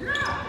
Yeah!